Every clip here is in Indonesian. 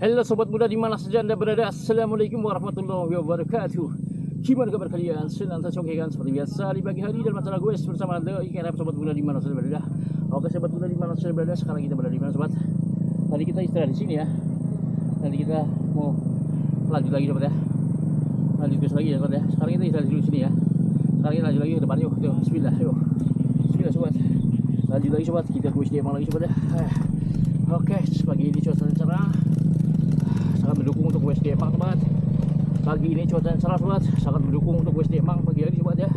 Halo sobat muda di mana saja anda berada? Assalamualaikum warahmatullahi wabarakatuh. Gimana kabar kalian? Senang tercongkekan seperti biasa di pagi hari dan masalah gue bersama anda Ikan sobat muda di mana saja berada? Oke sobat muda di mana saja berada? Sekarang kita berada di mana sobat? Tadi kita istirahat di sini ya. Nanti kita mau lanjut lagi sobat ya. Lanjut lagi ya sobat ya. Sekarang kita istirahat dulu sini ya. Sekarang kita lanjut lagi ke depan yuk. Yuk bismillah yuk. Bismillah sobat. Lanjut lagi sobat. Kita kuis emang lagi sobat ya. Eh, Oke, pagi ini cuaca cerah, WSD Emang sobat. Pagi ini cuaca cerah sobat, sangat mendukung untuk WSD Emang pagi hari sobat ya.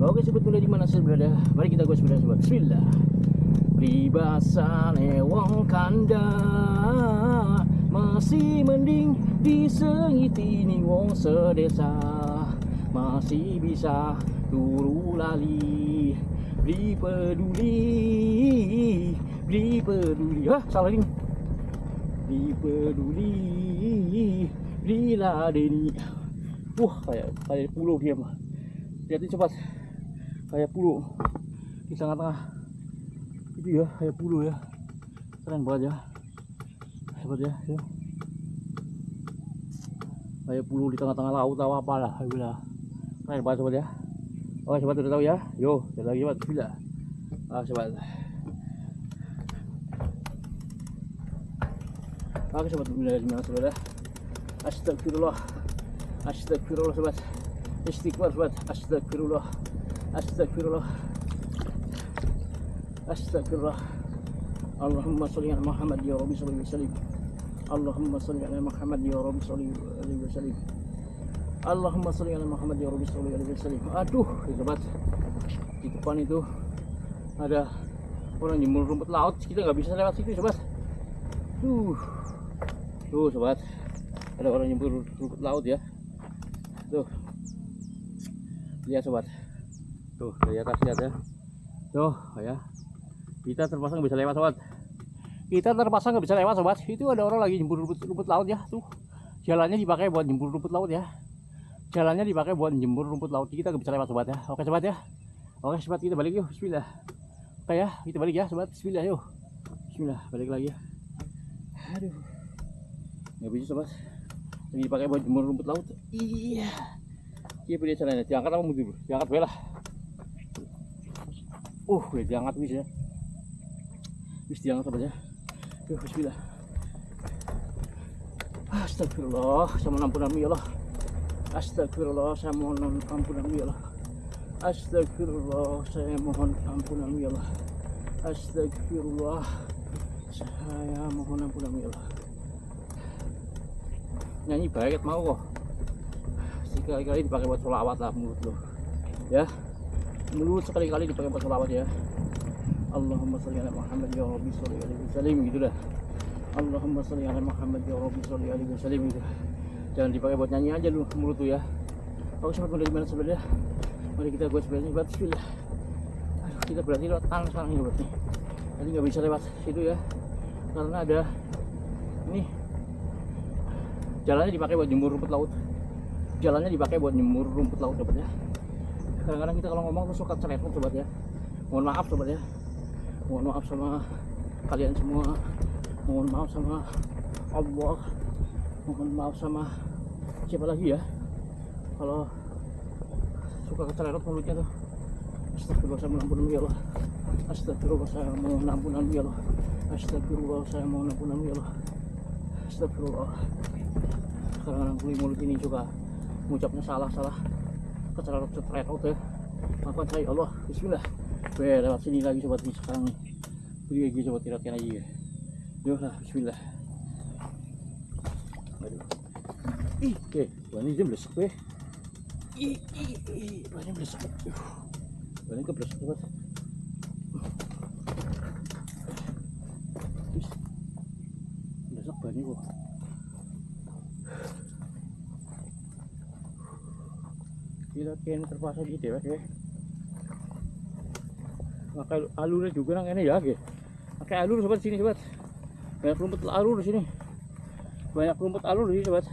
Oke sobat muda di mana saya berada, mari kita gue sepeda sobat. Bismillah. Pribasane wong kanda. Masih mending disengiti wong sedesa. Masih bisa turu lali. Beri peduli. Beri peduli. Hah salah ini beri peduli beri ladeni wah kayak kayak pulau dia mah. Lihatin cepat. Kayak pulau. Di tengah-tengah. Itu ya kayak pulau ya. Keren banget ya. Hebat ya, ya. kayak pulau di tengah-tengah laut atau apalah lah keren banget sobat ya. Oke sobat udah tahu ya. Yo kita lagi sobat bismillah. Ah sobat Oke sobat bismillah ya Astagfirullah Astagfirullah sobat Istighfar sobat Astagfirullah Astagfirullah Astagfirullah Allahumma salli ala Muhammad ya Rabbi sallallahu alaihi wasallam Allahumma salli ala Muhammad ya Rabbi sallallahu alaihi wasallam Allahumma salli ala Muhammad ya Rabbi sallallahu alaihi wasallam Aduh sobat Di depan itu Ada orang jemur rumput laut. Kita nggak bisa lewat situ sobat Tuh Tuh sobat. Ada orang jemur rumput laut ya. Tuh. Lihat sobat. Tuh dari atas lihat ya. Tuh ya. Kita terpaksa nggak bisa lewat sobat. Kita terpaksa nggak bisa lewat sobat. Itu ada orang lagi jempur rumput, rumput laut ya. Tuh. Jalannya dipakai buat jempur rumput laut ya. Jalannya dipakai buat jempur rumput laut. Kita nggak bisa lewat sobat ya. Oke sobat ya. Oke sobat kita balik yuk. Bismillah. Oke ya. Kita balik ya sobat. Bismillah yuk. Bismillah. Balik lagi ya. Aduh nggak bisa sobat Lagi dipakai buat jemur rumput laut. Iya. Iya beli caranya. Diangkat apa mundur Diangkat boleh lah. Uh udah diangkat bisa ya. Bisa diangkat sobat ya. Yuk bismillah. Astagfirullah sama ampunanmu ya Allah. Astagfirullah saya mohon ampunanmu ya Allah. Astagfirullah saya mohon ampunanmu ya Allah. Astagfirullah saya mohon ampunanmu ya Allah Nyanyi baik mau kok. Sekali-kali dipakai buat sholawat lah mulut lo Ya. Mulut sekali-kali dipakai buat sholawat ya. Allahumma salli ala Muhammad ya Rabbi salli alaihi wasallam gitu dah. Allahumma salli ala Muhammad ya Rabbi salli alaihi wasallam gitu. Jangan dipakai buat nyanyi aja lu mulut tuh ya. Aku sempat udah di mana sebenarnya. Mari kita gue sebenarnya buat bismillah aduh kita berarti lewat tangan sekarang ini berarti. Tadi nggak bisa lewat situ ya. Karena ada jalannya dipakai buat jemur rumput laut. Jalannya dipakai buat jemur rumput laut sobat ya. Kadang-kadang kita kalau ngomong tuh suka celepot sobat ya. Mohon maaf sobat ya. Mohon maaf sama kalian semua. Mohon maaf sama Allah. Mohon maaf sama siapa lagi ya? Kalau suka keceleret mulutnya tuh astagfirullah saya mohon ya Allah. Astagfirullah saya mohon ampunan ya Allah. Astagfirullah saya mohon ampunan ya Allah. Astagfirullah sekarang orang kulit mulut ini juga mengucapnya salah-salah. Keceleret keceleret ya maafkan saya ya Allah. Bismillah. Weh, lewat sini lagi sobat. Nih sekarang nih. Gitu sobat. Tiratkan aja ya. Yuk lah, bismillah. Aduh. Ih, oke, ini dia melesek weh Ih, ih, ih, banyak melesek Aduh, banyak keblesek sobat Ih, melesek banyak kok Kayaknya terpaksa di dewek ya. Pakai alurnya juga nang ini ya ge pakai alur sobat sini sobat. Banyak rumput alur di sini. Banyak rumput alur di sini sobat.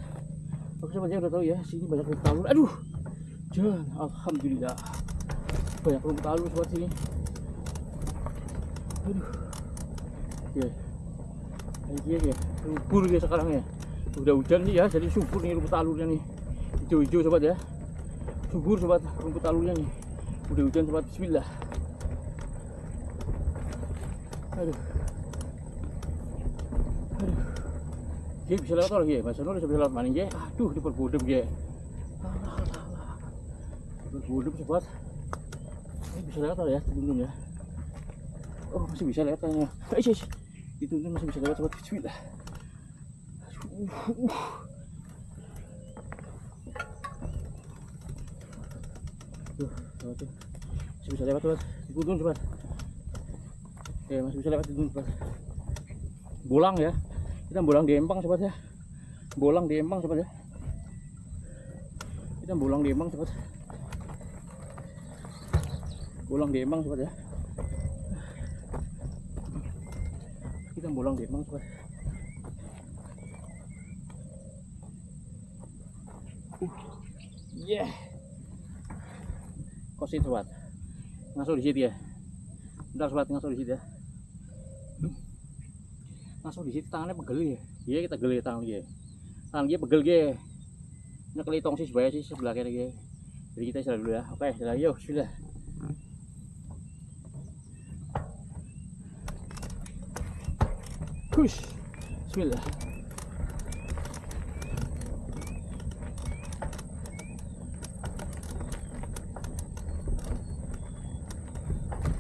Oke sobat ya udah tahu ya sini banyak rumput alur. Aduh! Jangan alhamdulillah. Banyak rumput alur sobat sini. Aduh. Ya kayak ya. Subur ya sekarang ya. Udah hujan nih ya. Jadi subur nih rumput alurnya nih. Hijau-hijau sobat ya subur sobat. Rumput alurnya nih. Udah hujan sobat. Bismillah. Aduh. Aduh. Dia bisa lewat lagi ya Mas Nur bisa lewat mana ya aduh diperbodem ya alah sobat. Ini bisa lewat ya dituntun ya? Oh masih bisa lewat ya eh sih dituntun masih bisa lewat sobat. Bismillah. Uh, uh. Tuh, lewat tuh. Masih bisa lewat sobat dituntun sobat Oke, masih bisa lewat dituntun sobat bolang ya. Kita bolang di Empang sobat ya. Bolang di Empang sobat ya. Kita bolang di Empang sobat. Bolang di Empang sobat ya. Kita bolang di Empang sobat. Uh. Yeah kosin sobat ngasuh di situ ya? Bentar sobat ngasuh di situ ya. Langsung di situ tangannya pegel ya? Iya kita geli tangan dia tangan dia pegel dia nyekeli tong sih sebaya sih sebelah kiri dia jadi kita istirahat dulu ya. Oke istirahat yuk sudah Hush. Bismillah.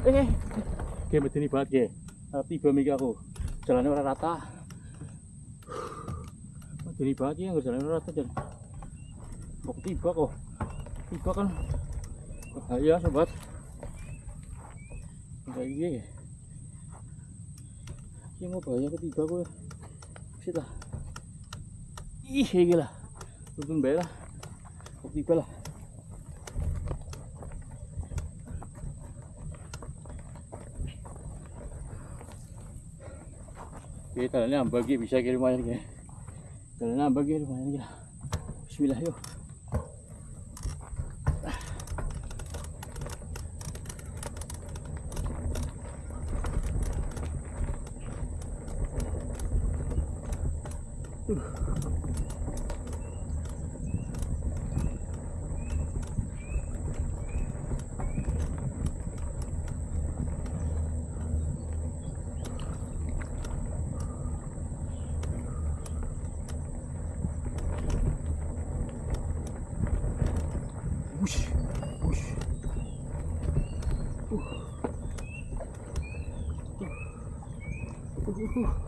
Eh, kayak medeni banget ya. Tiba minggu aku jalannya orang rata. Jadi banget ya nggak jalannya rata dan mau tiba kok? Tiba kan? Bahaya sobat. Kayak ya ini mau bahaya ketiba gue sih lah. Ih gila tuntun baik lah. Tiba lah Oke, jalannya bagi bisa kirim lumayan ya. Jalannya bagi lumayan ya. Bismillah yuk.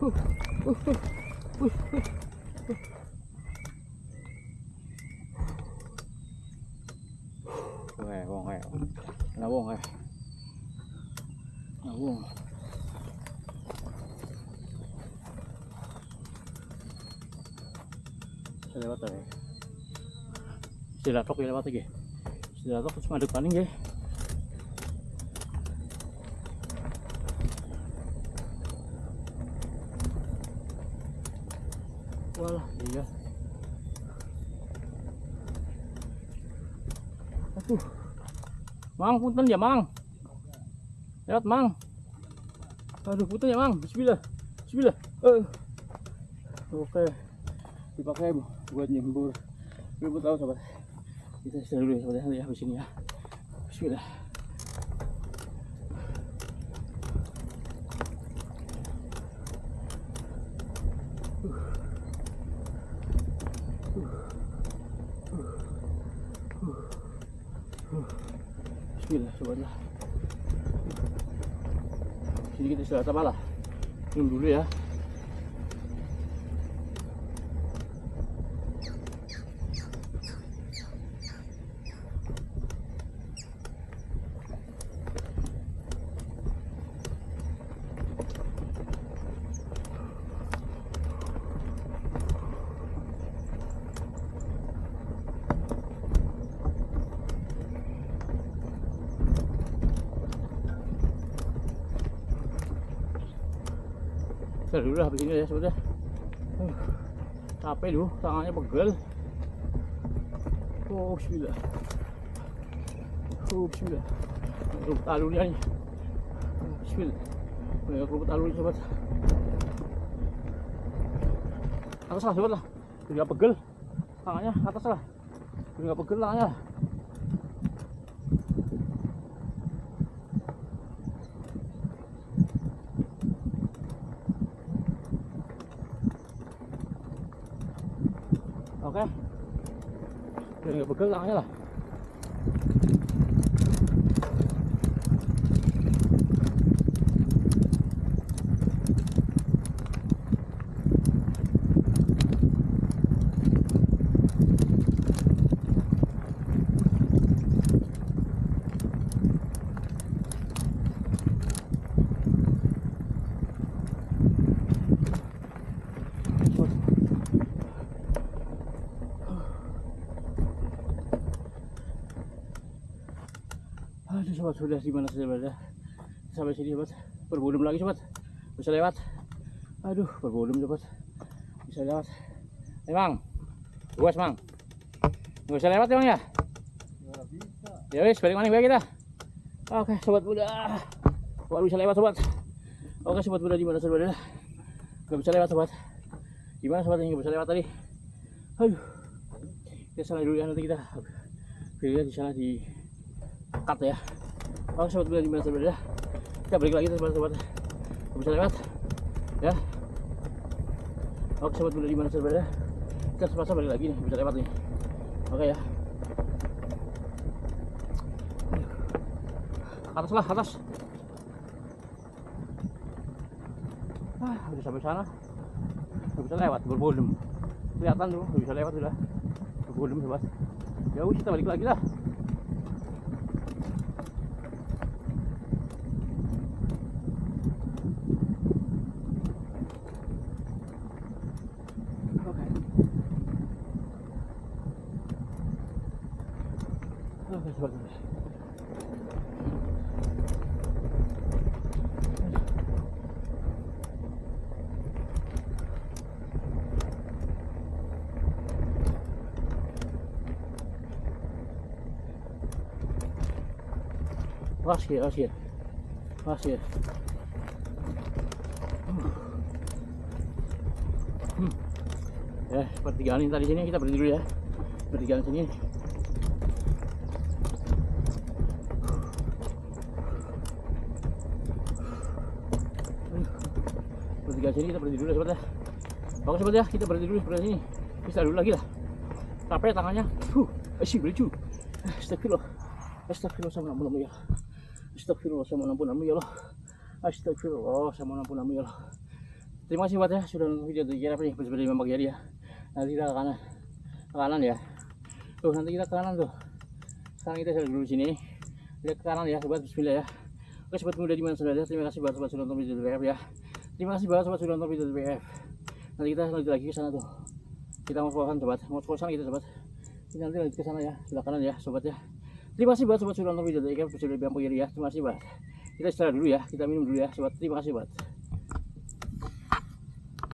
Wong ae. Wong ae. Saya lewat ya. Sila tok ya lewat lagi. Sila tok terus madep Walah, iya. Aduh. Mang, punten ya, Mang. Lewat, Mang. Aduh, punten ya, Mang. Bismillah. Bismillah. Eh. Oke. Dipakai Bu, buat nyembur. Belum tahu, sahabat. Kita istirahat dulu ya, ya, habis ini ya. Bismillah, Sini kita istirahat apa lah? Minum dulu ya. Istirahat dulu lah begini ya sudah. Uh, capek dulu, tangannya pegel. Oh, bismillah. Oh, bismillah. Rumput nih. Oh, bismillah. Banyak rumput alurnya sobat. Aku salah sobat lah. nggak pegel tangannya atas lah nggak pegel tangannya oke biar nggak pegel tangannya lah Aduh sobat sudah di mana saja berada sampai sini sobat berbodem lagi sobat bisa lewat. Aduh berbodem sobat bisa lewat. Emang luas mang. Nggak bisa lewat emang ya? Ya wis balik mana kita. Oke sobat muda Wah, bisa lewat sobat? Oke sobat muda di mana saja berada nggak bisa lewat sobat. Gimana sobat yang nggak bisa lewat tadi. Aduh. Kita salah dulu ya nanti kita. Videonya di sana di cut ya oke sobat muda di mana saja berada kita balik lagi sobat sobat bisa lewat ya. Oke sobat muda di mana saja berada kita sepasa balik lagi nih bisa lewat nih. Oke ya. Atas lah atas. Ah udah sampai sana. Nggak bisa lewat berbodem kelihatan tuh nggak bisa lewat sudah. Berbodem sobat ya kita balik lagi lah oke oke sobat muda Pasir, pasir, pasir. Hmm. Ya, pertigaan ini tadi sini kita berhenti dulu ya. Pertigaan sini. Pertigaan sini kita berhenti dulu ya, sobat ya. Oke sobat ya, kita berhenti dulu sebelah sini. Bisa dulu lagi lah. Capek tangannya. Huh, asyik lucu. Astagfirullah. Astagfirullah sama ampun ya. Astagfirullah saya mohon ampun ya Allah. Astagfirullah saya mohon ampun ya Allah. Terima kasih buat ya sudah nonton video dari bersama dengan Bang Yadi ya. Nanti kita ke kanan, ke kanan ya. Tuh nanti kita ke kanan tuh. Sekarang kita sudah di sini. Kita ke kanan ya sobat Bismillah ya. Oke sobat muda di mana sudah ada. Terima kasih buat sobat sudah nonton video dari BF ya. Terima kasih banget sobat sudah nonton video dari BF. Nanti kita lanjut lagi ke sana tuh. Kita mau sekolah sobat, mau sekolah kita sobat. Nanti lanjut ke sana ya, sebelah kanan ya sobat ya. Terima kasih buat sobat sudah nonton video dari Kev, sudah bilang ya. Terima kasih buat. Kita istirahat dulu ya, kita minum dulu ya sobat. Terima kasih buat.